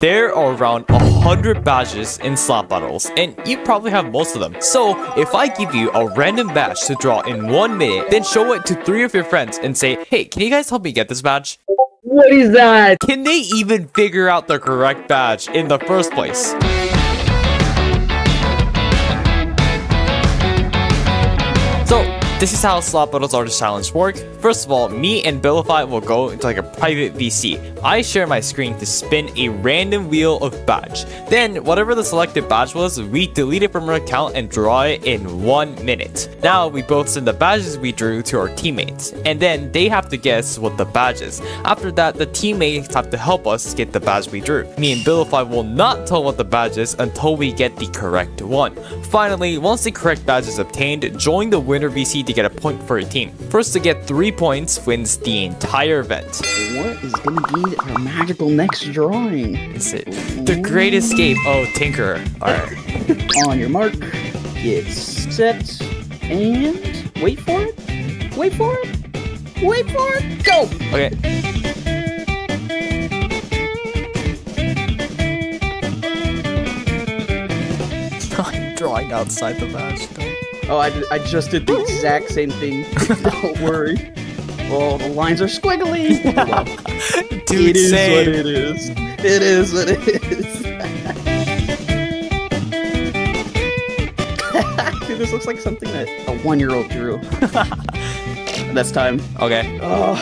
There are around 100 badges in Slap Battles, and you probably have most of them. So, if I give you a random badge to draw in one minute, then show it to three of your friends and say, hey, can you guys help me get this badge? What is that? Can they even figure out the correct badge in the first place? This is how Slap Battles artist challenge work. First of all, me and Bilify will go into like a private VC. I share my screen to spin a random wheel of badge. Then, whatever the selected badge was, we delete it from our account and draw it in one minute. Now, we both send the badges we drew to our teammates, and then they have to guess what the badge is. After that, the teammates have to help us get the badge we drew. Me and Bilify will not tell what the badge is until we get the correct one. Finally, once the correct badge is obtained, join the winner VC to get a point for your team. First to get 3 points wins the entire event. What is gonna be our magical next drawing? Is it the Great Escape? Oh, Tinker. Alright. On your mark, get set, and wait for it. Wait for it. Wait for it. Go. Okay. I'm drawing outside the badge. Oh, I, did- I just did the exact same thing. Don't worry. Oh, the lines are squiggly. Well. Dude, it is same. what it is. It is what it is. Dude, this looks like something that a one-year-old drew. That's time. Okay. Oh,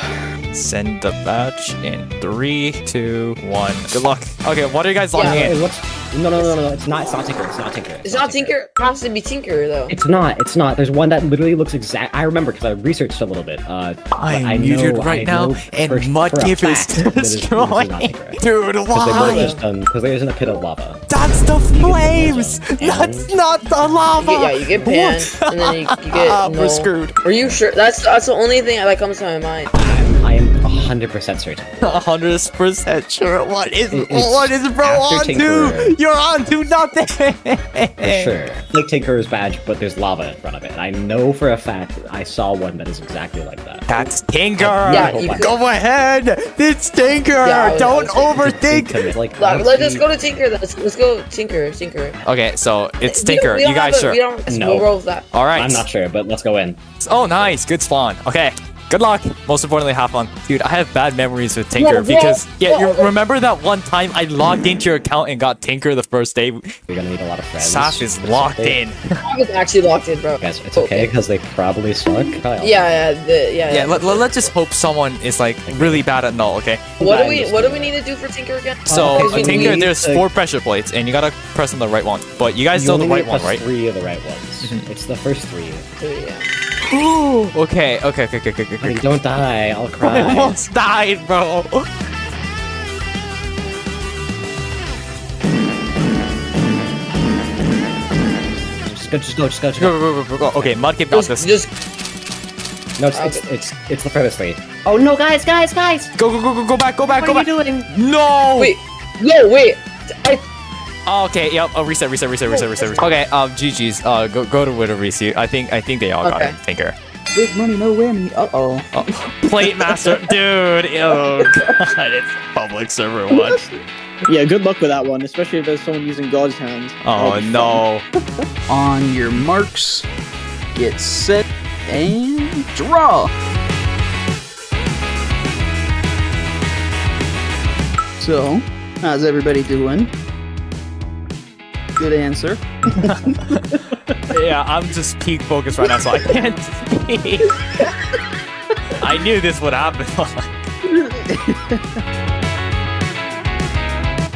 Send the badge in three, two, one. Good luck. Okay, what are you guys logging Yeah, in? it looks. No, no, no, no, no. It's not. It's not Tinker. It's not Tinker. It's not Tinker. It has to be Tinker though. It's not. It's not. There's one that literally looks exact. I remember because I researched a little bit. Uh, I'm I muted know- right I now, and for- for a Mudkip is fact that it is- it is not destroying. Tinker. Dude, Because they would why? have just. Because there's in a pit of lava. That's the flames! That's not the lava! You get, yeah, you get banned, and then you, you get Ah, no. we're screwed. Are you sure? That's that's the only thing that comes to my mind. I am 100% certain. hundred percent sure. What is It- it's what is bro on Tinker. to? You're on to nothing. For sure. Like Tinker's badge, but there's lava in front of it. And I know for a fact I saw one that is exactly like that. That's Tinker. Yeah, you Go ahead. It's Tinker. Yeah, Don't it's- overthink. It's like, Like, once let's just go to Tinker. Let's, let's go Tinker. Tinker. Okay, so it's Tinker. You guys a- sure? We don't. No. We'll roll that. All right. I'm not sure, but let's go in. Oh, nice. Good spawn. Okay. Good luck. Most importantly, have fun. Dude, I have bad memories with Tinker Whoa, whoa, because, yeah, you remember that one time I logged into your account and got Tinker the first day? You're gonna need a lot of friends. Saf is locked okay. in. I was actually locked in, bro. Guys, it's okay because they probably suck. Probably Yeah, yeah, the, yeah. Yeah, let, let, us just hope someone is like really bad at null, okay? What do we What do we need to do for Tinker again? So, oh, Because we Tinker, need- there's to- four pressure plates and you gotta press on the right one. But you guys You know the right one, right? Three of the right ones. Mm-hmm. It's the first three. Yeah. Okay, okay, okay, okay, okay, okay. Honey, don't die. I'll I cry. almost died, bro. just go. Just go. Just go. Just Go, go. go, go, go, go. Okay, Mudkip got Just, this. just No, it's, it's it's it's the furthest three. Oh no, guys, guys, guys! Go, go, go, go, go back, go back, What go are back. you doing? No! wait. No, wait. I Oh, okay, yep. Oh, reset, reset, reset, reset, reset. reset. Okay, um, GG's. Uh, go, go to Winter VC. I think, I think they all got Okay. it. Tinker. big money, no whammy. Uh oh. Oh, Plate Master, dude. Oh god, it's public server one. Yeah, good luck with that one, especially if there's someone using God's hands. Oh no. On your marks, get set, and draw. So, how's everybody doing? Good answer. Yeah, I'm just peak focused right now, so I can't speak. I knew this would happen.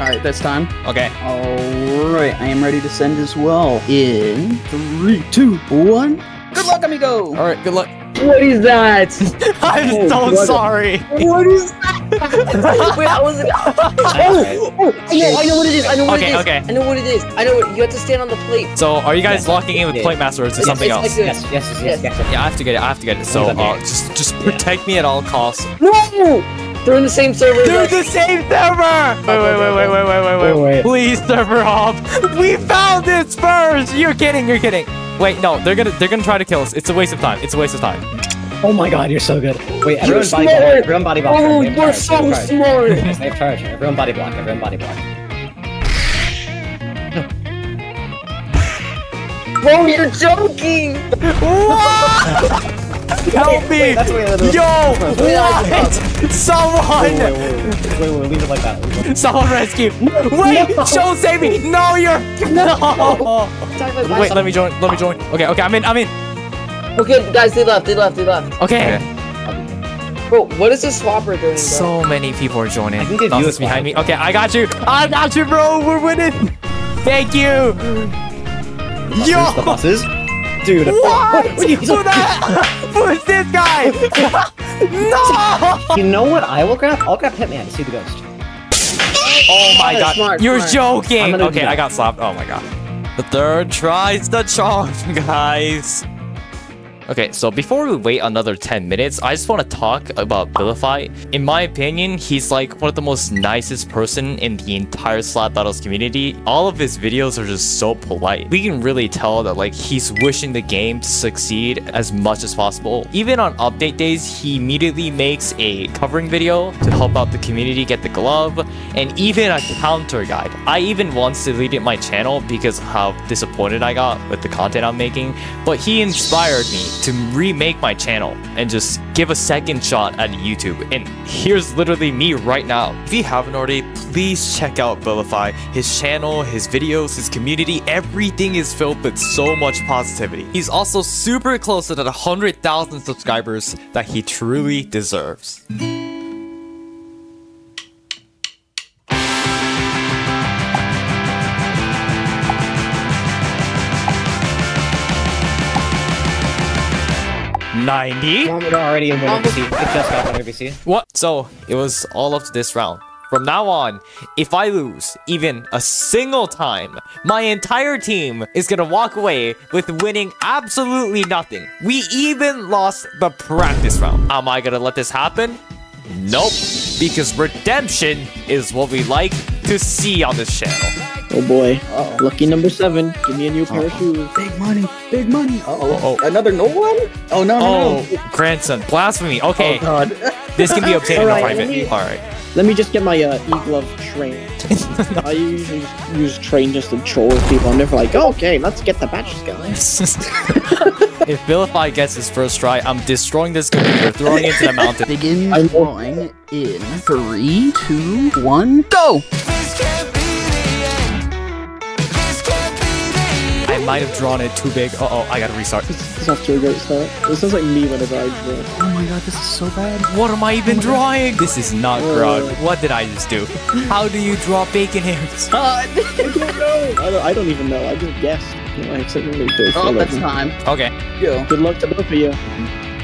All right, that's time. okay. All right, I am ready to send as well. In three, two, one. Good luck, amigo. All right. Good luck. What is that? I'm Oh, so what a- sorry. what is that? wait. I was. Oh, oh, I know. I know what it is. I know what Okay, it is. okay. I know what it is. I know. What, you have to stand on the plate. So, are you guys Yeah. locking in with Yeah. Plate Master, or is it something it's else? like a- Yes, yes, yes, yes, yes. yes. yeah, I have to get it. I have to get it. So, uh, just, just protect me at all costs. No, they're in the same server. They're as the same server! Wait, wait, wait, wait, wait, wait, wait, wait. Wait. Please, server hop. We found this first! You're kidding, you're kidding. Wait, no, they're gonna they're gonna try to kill us. It's a waste of time. It's a waste of time. Oh my god, you're so good. Wait, everyone you're body smart. block. Everyone body block. Oh, you're so smart. They have charge. Everyone body block. Everyone body block. Bro, you're joking! Help me! Wait, that's the way I do it. Yo! Wait, I- What? Someone! Wait, wait, leave it like that. Leave it like Someone rescue! Wait! Show save me! No, you're no! that. Wait, let me join. Let me join. Okay, okay, I'm in. I'm in. Okay, guys, they left, they left, they left. Okay. Bro, what is this swapper doing, bro? So many people are joining. I can give you a behind me. Okay, I got you. I got you, bro. We're winning. Thank you. Yo! The buses? Dude. What? What are you Who that? Who's this guy? no! You know what I will grab? I'll grab Hitman to see the ghost. Oh my god. Smart, You're smart. joking. I'm gonna do Okay. I got slapped. Oh my god. The third tries the charm, guys. Okay, so before we wait another 10 minutes, I just want to talk about Bilify. In my opinion, he's like one of the most nicest person in the entire Slap Battles community. All of his videos are just so polite. We can really tell that like he's wishing the game to succeed as much as possible. Even on update days, he immediately makes a covering video to help out the community get the glove and even a counter guide. I even once deleted my channel because of how disappointed I got with the content I'm making, but he inspired me to remake my channel and just give a second shot at YouTube. And here's literally me right now. If you haven't already, please check out Bilify. His channel, his videos, his community, everything is filled with so much positivity. He's also super close to the 100,000 subscribers that he truly deserves. Ninety. We're already in winner VC. It just got winner VC. What? So it was all up to this round. From now on, if I lose even a single time, my entire team is gonna walk away with winning absolutely nothing. We even lost the practice round. Am I gonna let this happen? Nope. Because redemption is what we like to see on this channel. Oh boy. Lucky number seven. Give me a new pair of shoes. Big money, big money. Uh Oh, oh. Another no one? Oh no, no, Oh, no. grandson, blasphemy. Okay, Oh god. this can be obtained in Alright, private. me- Alright. Let me just get my uh, e-glove train. I usually just use train just to troll people. I'm never like, okay, let's get the badges going. if Bilify gets his first try, I'm destroying this computer, throwing it into the mountain. Begin I know. drawing in three, two, one, go! Might have drawn it too big. Uh oh, I gotta restart. This is off to a great start. This sounds like me whenever I draw. Oh my god, this is so bad. What am I even drawing? This is not Grog. What did I just do? How do you draw bacon hairs? I don't know. I don't, I don't even know. I just guessed. I accidentally did. Oh, that's time. Okay. Go. Good luck to both of you.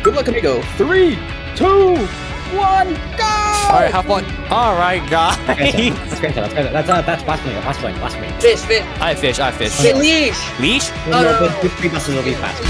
Good luck, amigo. Three, two, one, go! Alright, have fun. Alright, guys. That's great. That's great. That's uh, that's blasphemy. Blasphemy. Blasphemy. Fish, fish. I fish, I fish. Get leash. Leash? Oh, no, no, With- with three buses will be fast.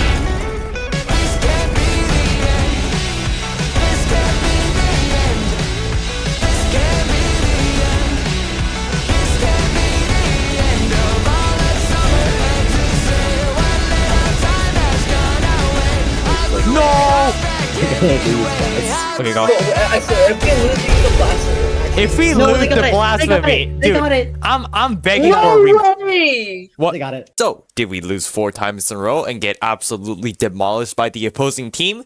Okay, go. Bro, I I swear, if we lose, the blast. If we No, lose the it. Blasphemy, dude, got it. I'm I'm begging for a No re- way! What? They got it. So, did we lose four times in a row and get absolutely demolished by the opposing team?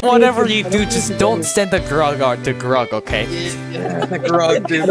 Whatever you do, just don't send the Grog art to Grog, okay? Grog, dude.